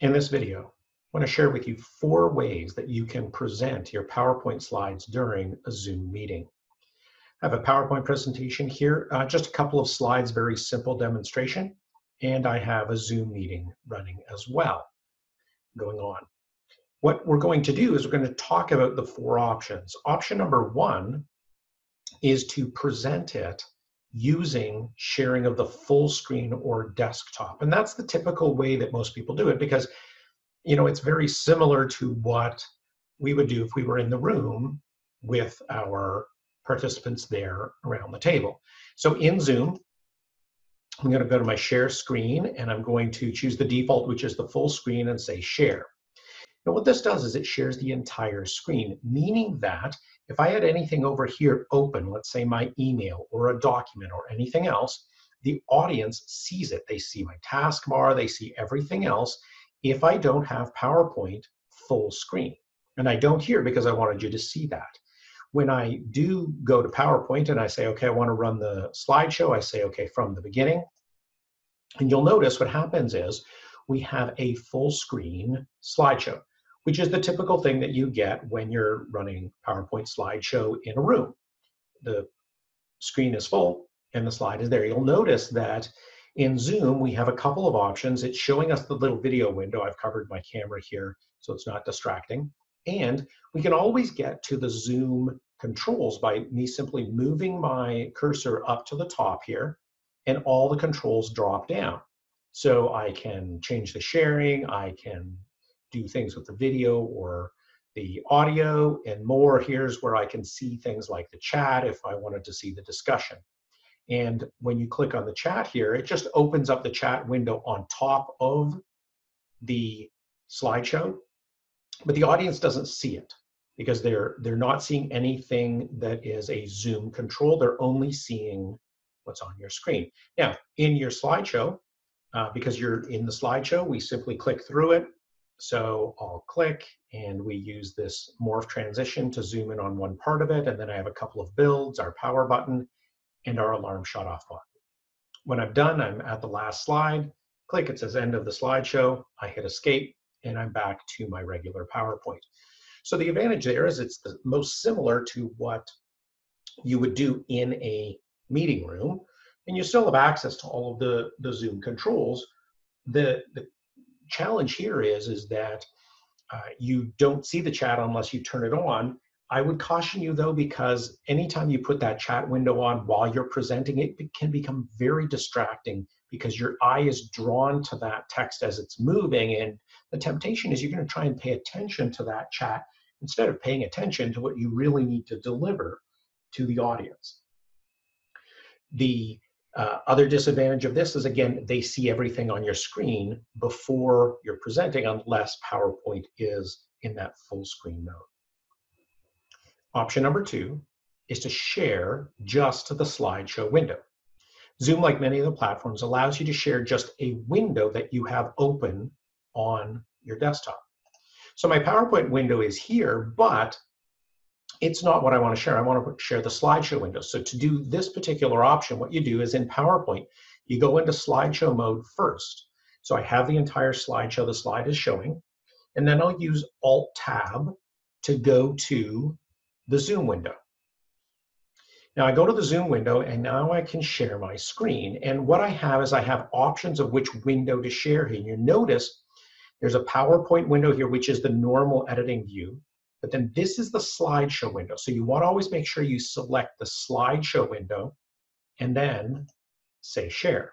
In this video, I want to share with you four ways that you can present your PowerPoint slides during a Zoom meeting. I have a PowerPoint presentation here, uh, just a couple of slides, very simple demonstration, and I have a Zoom meeting running as well going on. What we're going to do is we're going to talk about the four options. Option number one is to present it using sharing of the full screen or desktop. And that's the typical way that most people do it because, you know, it's very similar to what we would do if we were in the room with our participants there around the table. So in Zoom, I'm going to go to my share screen and I'm going to choose the default, which is the full screen, and say share. Now, what this does is it shares the entire screen, meaning that if I had anything over here open, let's say my email or a document or anything else, the audience sees it. They see my taskbar, they see everything else if I don't have PowerPoint full screen. And I don't here because I wanted you to see that. When I do go to PowerPoint and I say, okay, I want to run the slideshow, I say, okay, from the beginning. And you'll notice what happens is we have a full screen slideshow which is the typical thing that you get when you're running PowerPoint slideshow in a room. The screen is full and the slide is there. You'll notice that in Zoom, we have a couple of options. It's showing us the little video window. I've covered my camera here so it's not distracting. And we can always get to the Zoom controls by me simply moving my cursor up to the top here and all the controls drop down. So I can change the sharing, I can do things with the video or the audio and more. Here's where I can see things like the chat if I wanted to see the discussion. And when you click on the chat here, it just opens up the chat window on top of the slideshow, but the audience doesn't see it because they're they're not seeing anything that is a Zoom control. They're only seeing what's on your screen. Now, in your slideshow, uh, because you're in the slideshow, we simply click through it so I'll click and we use this morph transition to zoom in on one part of it. And then I have a couple of builds, our power button and our alarm shut off button. When I'm done, I'm at the last slide, click, it says end of the slideshow. I hit escape and I'm back to my regular PowerPoint. So the advantage there is it's the most similar to what you would do in a meeting room and you still have access to all of the, the Zoom controls. The, the challenge here is is that uh, you don't see the chat unless you turn it on. I would caution you though, because anytime you put that chat window on while you're presenting, it can become very distracting because your eye is drawn to that text as it's moving. And the temptation is you're going to try and pay attention to that chat instead of paying attention to what you really need to deliver to the audience. The uh, other disadvantage of this is again, they see everything on your screen before you're presenting unless PowerPoint is in that full screen mode. Option number two is to share just the slideshow window. Zoom, like many of the platforms, allows you to share just a window that you have open on your desktop. So my PowerPoint window is here, but it's not what I want to share. I want to share the slideshow window. So to do this particular option, what you do is in PowerPoint, you go into slideshow mode first. So I have the entire slideshow, the slide is showing, and then I'll use Alt Tab to go to the Zoom window. Now I go to the Zoom window and now I can share my screen. And what I have is I have options of which window to share here. You notice there's a PowerPoint window here, which is the normal editing view. But then this is the slideshow window. So you want to always make sure you select the slideshow window and then say share.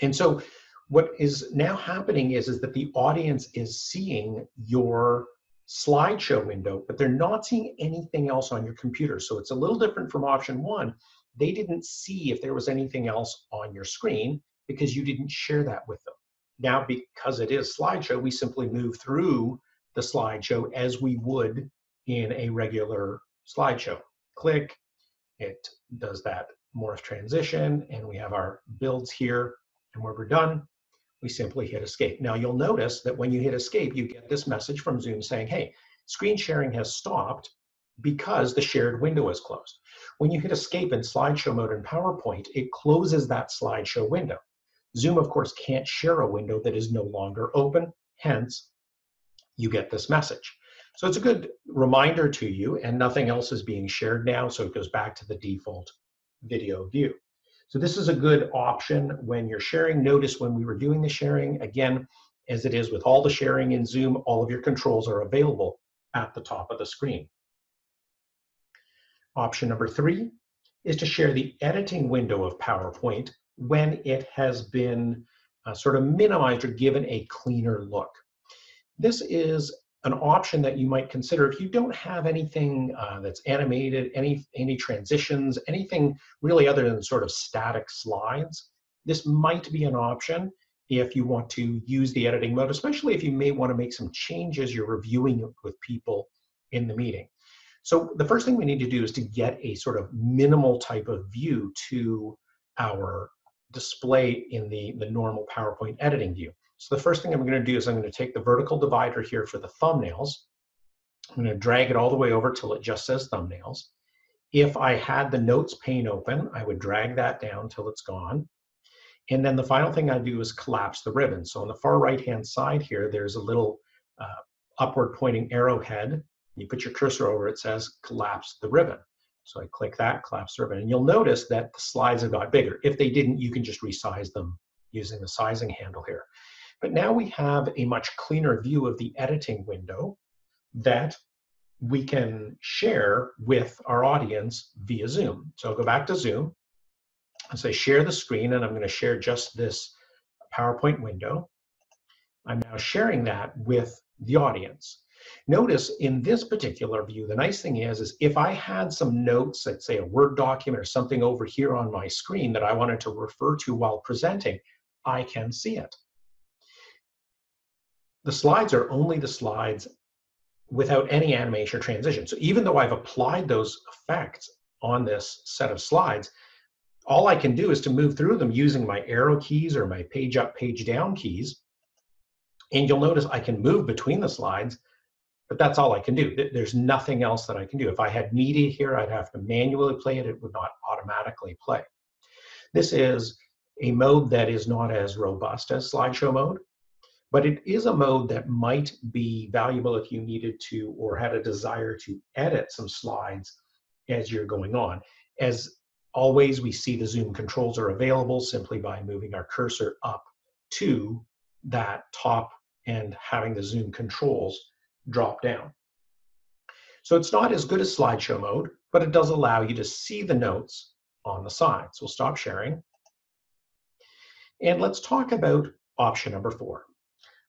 And so what is now happening is, is that the audience is seeing your slideshow window, but they're not seeing anything else on your computer. So it's a little different from option one. They didn't see if there was anything else on your screen because you didn't share that with them. Now, because it is slideshow, we simply move through the slideshow as we would in a regular slideshow. Click, it does that morph transition, and we have our builds here. And when we're done, we simply hit escape. Now you'll notice that when you hit escape, you get this message from Zoom saying, hey, screen sharing has stopped because the shared window is closed. When you hit escape in slideshow mode in PowerPoint, it closes that slideshow window. Zoom, of course, can't share a window that is no longer open Hence, you get this message. So it's a good reminder to you, and nothing else is being shared now, so it goes back to the default video view. So this is a good option when you're sharing. Notice when we were doing the sharing, again, as it is with all the sharing in Zoom, all of your controls are available at the top of the screen. Option number three is to share the editing window of PowerPoint when it has been uh, sort of minimized or given a cleaner look. This is an option that you might consider if you don't have anything uh, that's animated, any, any transitions, anything really other than sort of static slides. This might be an option if you want to use the editing mode, especially if you may want to make some changes you're reviewing with people in the meeting. So the first thing we need to do is to get a sort of minimal type of view to our display in the, the normal PowerPoint editing view. So the first thing I'm going to do is I'm going to take the vertical divider here for the thumbnails. I'm going to drag it all the way over till it just says thumbnails. If I had the notes pane open, I would drag that down till it's gone. And then the final thing I do is collapse the ribbon. So on the far right-hand side here, there's a little uh, upward pointing arrowhead. You put your cursor over it, says collapse the ribbon. So I click that, collapse the ribbon, and you'll notice that the slides have got bigger. If they didn't, you can just resize them using the sizing handle here. But now we have a much cleaner view of the editing window that we can share with our audience via Zoom. So I'll go back to Zoom and say share the screen, and I'm going to share just this PowerPoint window. I'm now sharing that with the audience. Notice in this particular view, the nice thing is, is if I had some notes, let's say a Word document or something over here on my screen that I wanted to refer to while presenting, I can see it. The slides are only the slides without any animation or transition. So even though I've applied those effects on this set of slides, all I can do is to move through them using my arrow keys or my page up, page down keys. And you'll notice I can move between the slides, but that's all I can do. There's nothing else that I can do. If I had media here, I'd have to manually play it. It would not automatically play. This is a mode that is not as robust as slideshow mode, but it is a mode that might be valuable if you needed to or had a desire to edit some slides as you're going on. As Always, we see the Zoom controls are available simply by moving our cursor up to that top and having the Zoom controls drop down. So it's not as good as slideshow mode, but it does allow you to see the notes on the side. So we'll stop sharing. And let's talk about option number four.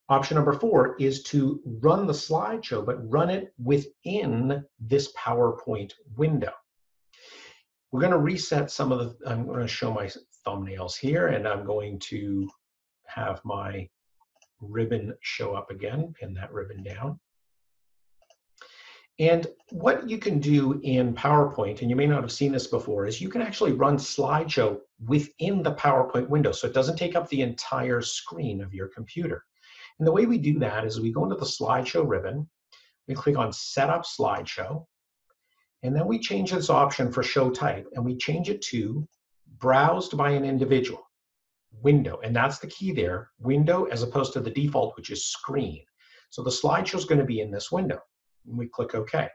Option number four is to run the slideshow, but run it within this PowerPoint window. We're going to reset some of the, I'm going to show my thumbnails here and I'm going to have my ribbon show up again, pin that ribbon down. And what you can do in PowerPoint, and you may not have seen this before, is you can actually run slideshow within the PowerPoint window. So it doesn't take up the entire screen of your computer. And the way we do that is we go into the slideshow ribbon, we click on Setup Slideshow, and then we change this option for show type and we change it to browsed by an individual window. And that's the key there, window as opposed to the default, which is screen. So the slideshow is going to be in this window. And we click OK.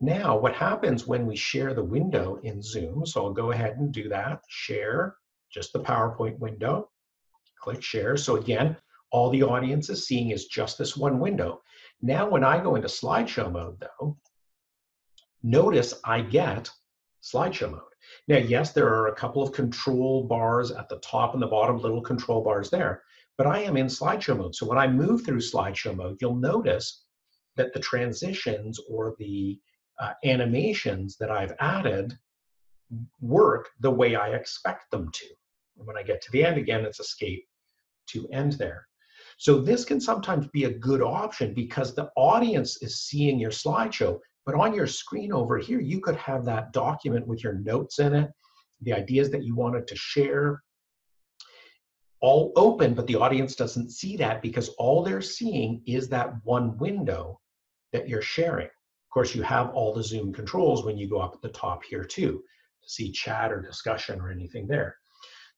Now, what happens when we share the window in Zoom, so I'll go ahead and do that, share just the PowerPoint window, click share. So again, all the audience is seeing is just this one window. Now, when I go into slideshow mode, though, notice I get slideshow mode. Now, yes, there are a couple of control bars at the top and the bottom, little control bars there, but I am in slideshow mode. So when I move through slideshow mode, you'll notice that the transitions or the uh, animations that I've added work the way I expect them to. When I get to the end again, it's escape to end there. So this can sometimes be a good option because the audience is seeing your slideshow, but on your screen over here, you could have that document with your notes in it, the ideas that you wanted to share, all open, but the audience doesn't see that because all they're seeing is that one window that you're sharing. Of course, you have all the Zoom controls when you go up at the top here too, to see chat or discussion or anything there.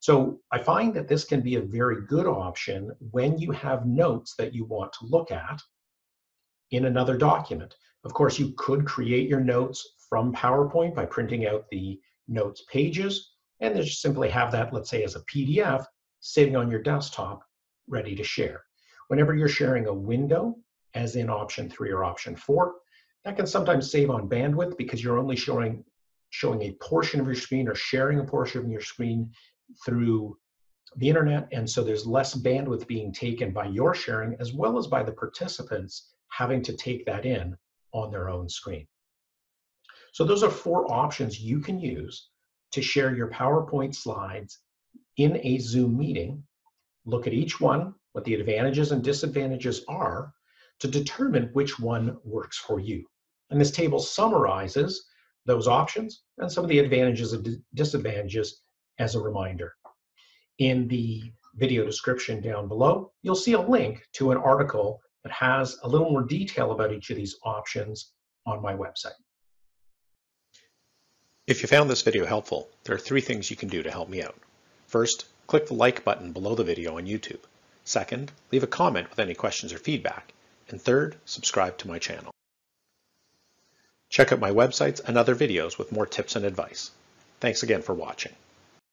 So I find that this can be a very good option when you have notes that you want to look at in another document. Of course, you could create your notes from PowerPoint by printing out the notes pages and just simply have that, let's say, as a PDF sitting on your desktop ready to share. Whenever you're sharing a window, as in option three or option four, that can sometimes save on bandwidth because you're only showing showing a portion of your screen or sharing a portion of your screen through the internet. And so there's less bandwidth being taken by your sharing as well as by the participants having to take that in on their own screen. So those are four options you can use to share your PowerPoint slides in a Zoom meeting. Look at each one, what the advantages and disadvantages are to determine which one works for you. And this table summarizes those options and some of the advantages and disadvantages as a reminder. In the video description down below, you'll see a link to an article that has a little more detail about each of these options on my website. If you found this video helpful, there are three things you can do to help me out. First, click the like button below the video on YouTube. Second, leave a comment with any questions or feedback. And third, subscribe to my channel. Check out my websites and other videos with more tips and advice. Thanks again for watching.